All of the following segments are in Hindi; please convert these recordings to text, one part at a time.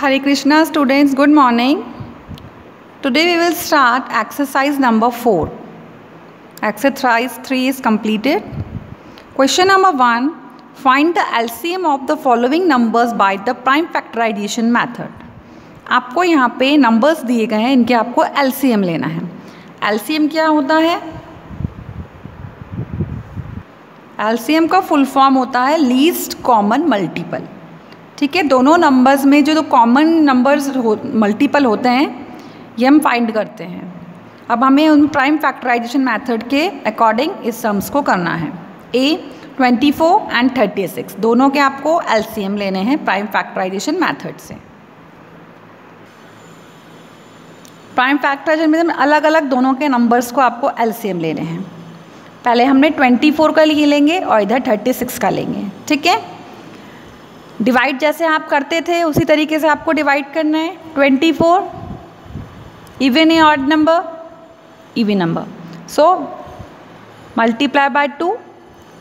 Hare Krishna students good morning today we will start exercise number four exercise three is completed question number one find the LCM of the following numbers by the prime factorisation method आपको यहाँ पे नंबर्स दिए गए हैं, इनके आपको एलसीएम लेना है। एलसीएम क्या होता है? एलसीएम का फुल फॉर्म होता है लीस्ट कॉमन मल्टीपल ठीक है? दोनों नंबर्स में जो कॉमन नंबर्स हो मल्टीपल होते हैं, ये हम फाइंड करते हैं। अब हमें उन प्राइम फैक्टराइजेशन मेथड के अकॉर्डिंग इस सम्स को करना है। ए 24 एंड 36 दोनों के आपको एलसीएम लेने हैं प्राइम फैक्टराइजेशन मेथड से। प्राइम फैक्टराइजेशन में अलग अलग दोनों के नंबर्स को आपको एलसीएम लेने हैं। पहले हमने 24 का लिए लेंगे और इधर 36 का लेंगे। ठीक है? डिवाइड जैसे आप करते थे, उसी तरीके से आपको डिवाइड करना है. Twenty four even a number even number so multiply by two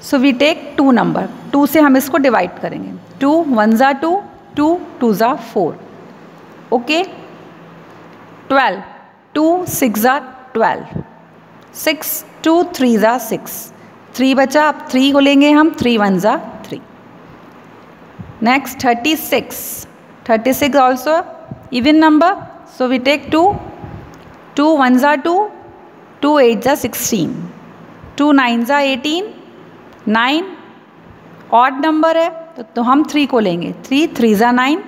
so we take two number two से हम इसको डिवाइड करेंगे. Two one are two two two are four okay twelve two six are twelve six two three are six three बचा, अब थ्री को लेंगे हम. Three one are Next 36. 36 also even number. So we take 2. 2 1s are 2. 2 8s are 16. 2 9s are 18. 9 odd number है तो, तो हम थ्री को लेंगे three three are nine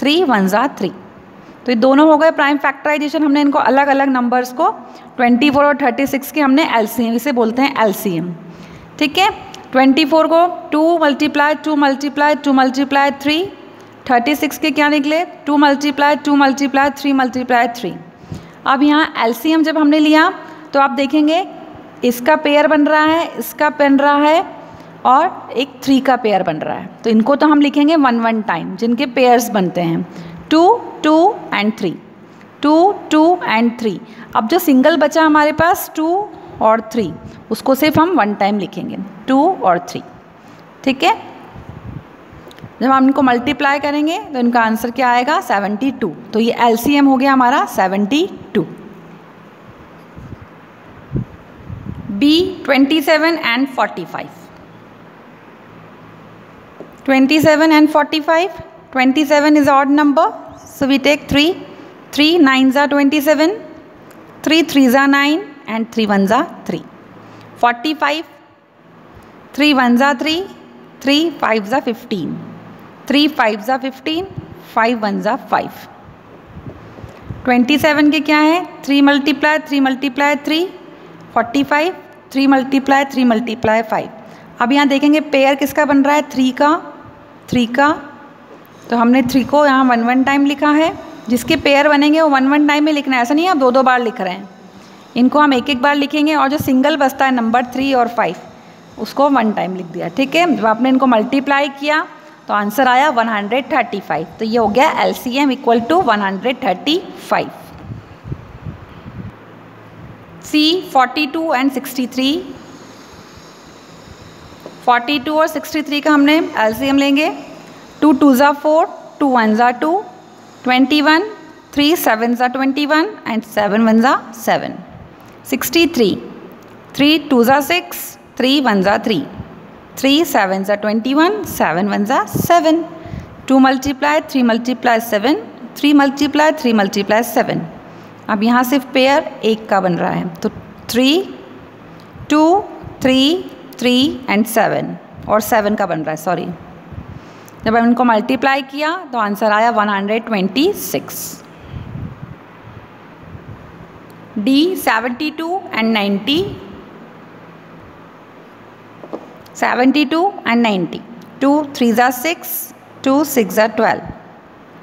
three one are three तो ये दोनों हो गए प्राइम फैक्टराइजेशन हमने इनको अलग अलग नंबर्स को 24 और 36 के हमने एलसीएम इसे बोलते हैं एलसीएम ठीक है ट्वेंटी फोर को two multiply two multiply two multiply three. Thirty six के क्या निकले? Two multiply two multiply, three multiply three. अब यहाँ एलसीएम जब हमने लिया तो आप देखेंगे इसका पेयर बन रहा है, इसका बन रहा है और एक थ्री का पेयर बन रहा है। तो इनको तो हम लिखेंगे वन वन टाइम जिनके पेयर्स बनते हैं। Two two and three two two and three अब जो सिंगल बचा हमारे पास टू और थ्री उसको सिर्फ़ हम वन टाइम लिखेंगे. टू और थ्री ठीक है? जब हम इनको मल्टीप्लाई करेंगे तो इनका आंसर क्या आएगा? सेवेंटी टू तो ये एलसीएम हो गया हमारा seventy two B twenty seven and forty five twenty seven and forty five twenty seven is odd number so we take three three nine are twenty seven three three are nine and 3 ones are 3. 45, 3 ones are 3, 3 fives are 15. 3 fives are 15, 5 ones are 5. 27 के क्या है? 3 multiply 3 multiply 3 45 3 multiply three multiply five अब यहाँ देखेंगे पेयर किसका बन रहा है? थ्री का थ्री का. तो हमने थ्री को यहाँ वन वन टाइम लिखा है. जिसके पेयर बनेंगे वो वन वन टाइम में लिखना है। ऐसा नहीं आप दो दो बार लिख रहे हैं। इनको हम एक एक बार लिखेंगे और जो सिंगल बचता है नंबर थ्री और फाइव, उसको वन टाइम लिख दिया, ठीक है? जब आपने इनको मल्टीप्लाई किया तो आंसर आया 135 तो ये हो गया L C M equal to one hundred thirty five C forty two and sixty three forty two और सिक्सटी थ्री का हमने एल सी एम लेंगे. Two two are four two one are two twenty one three seven are twenty one and seven one are seven sixty three three two are six three one are three three seven are twenty one seven one are seven two multiply three multiply seven three multiply three multiply seven अब यहाँ सिर्फ़ पेयर एक का बन रहा है तो three two three three and seven और सेवन का बन रहा है सॉरी जब हम इनको मल्टीप्लाई किया तो आंसर आया one hundred twenty six D 72 and 90 72 and 90 2 3s are 6 2 6s are 12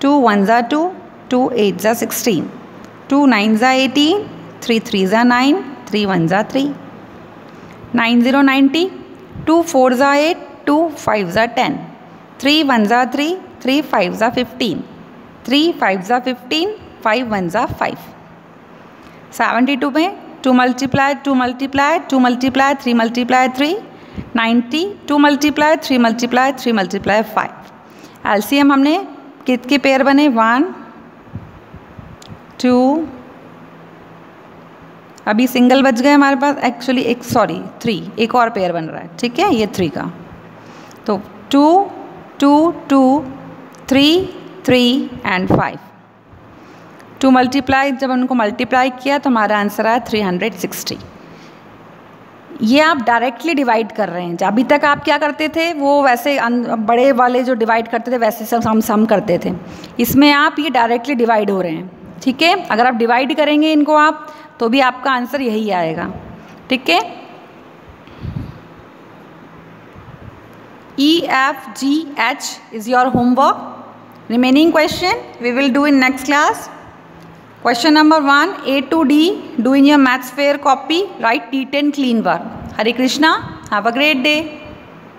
2 1s are 2 2 8s are 16 2 9s are 18 3 3s are 9 3 1s are 3 9 0 90 2 4s are 8 2 5s are 10 3 1s are 3 3 5s are 15 3 5s are 15 5 1s are 5 seventy two में, two multiply two multiply two multiply, three multiply, three ninety two multiply, three multiply three multiply, five. L हमने कितके पेयर बने? वन, टू, अभी सिंगल बच गए हमारे पास एक्चुअली एक सॉरी थ्री एक और पेयर बन रहा है, ठीक है? ये थ्री का। तो two two two three three and five two multiply जब उनको मल्टीप्लाई किया तो हमारा आंसर आया थ्री हंड्रेड सिक्सटी ये आप डायरेक्टली डिवाइड कर रहे हैं। अभी तक आप क्या करते थे, वो वैसे बड़े वाले जो डिवाइड करते थे, वैसे सब हम सम करते थे। इसमें आप ये डायरेक्टली डिवाइड हो रहे हैं। ठीक है? अगर आप डिवाइड करेंगे इनको आप तो भी आपका आंसर यही आएगा। ठीक है? E F G H is your homework remaining question we will do in next class Question number 1, A to D, do in your maths fair copy, write neat and clean work. Hare Krishna, have a great day.